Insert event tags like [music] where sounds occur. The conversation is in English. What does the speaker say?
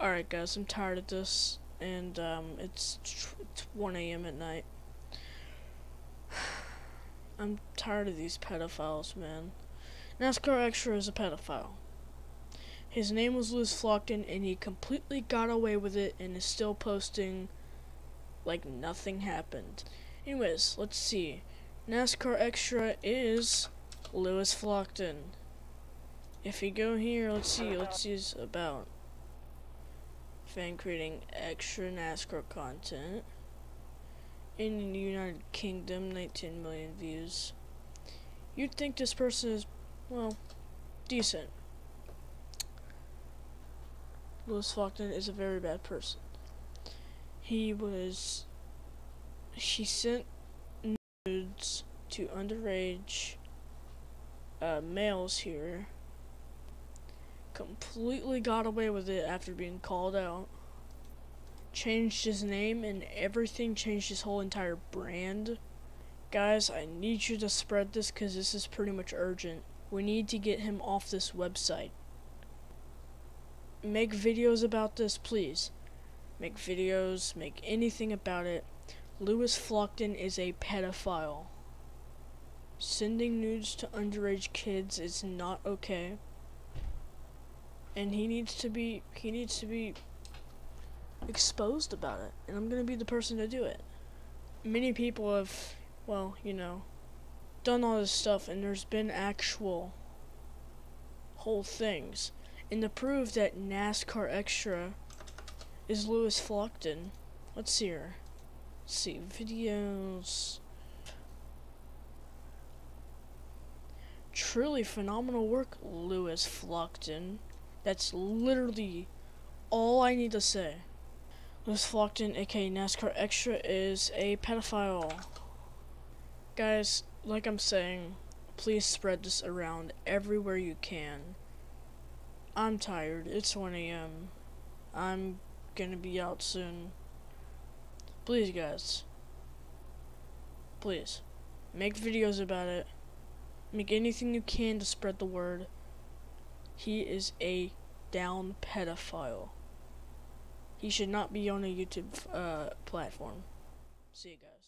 Alright guys, I'm tired of this, and um, it's, it's 1 a.m. at night. [sighs] I'm tired of these pedophiles, man. NASCAR Xtra is a pedophile. His name was Lewis Flockton, and he completely got away with it and is still posting like nothing happened. Anyways, let's see. NASCAR Xtra is Lewis Flockton. If you go here, let's see, let's see his about. Fan creating extra NASCAR content. In the United Kingdom, 19 million views. You'd think this person is, well, decent. Lewis Flockton is a very bad person. He was, she sent nudes to underage uh, males here completely got away with it after being called out. Changed his name and everything, changed his whole entire brand. Guys, I need you to spread this because this is pretty much urgent. We need to get him off this website. Make videos about this, please. Make videos, make anything about it. Lewis Flockton is a pedophile. Sending nudes to underage kids is not okay and he needs to be he needs to be exposed about it. And I'm gonna be the person to do it. Many people have well you know done all this stuff and there's been actual whole things. And to prove that NASCAR Xtra is Lewis Flockton let's see here. Let's see videos. Truly phenomenal work Lewis Flockton that's literally all I need to say. Lewis Flockton, aka NASCAR Xtra, is a pedophile. Guys, like I'm saying, please spread this around everywhere you can. I'm tired. It's 1 a.m. I'm gonna be out soon. Please, guys. Please. Make videos about it. Make anything you can to spread the word. He is a down pedophile. He should not be on a YouTube uh, platform. See you guys.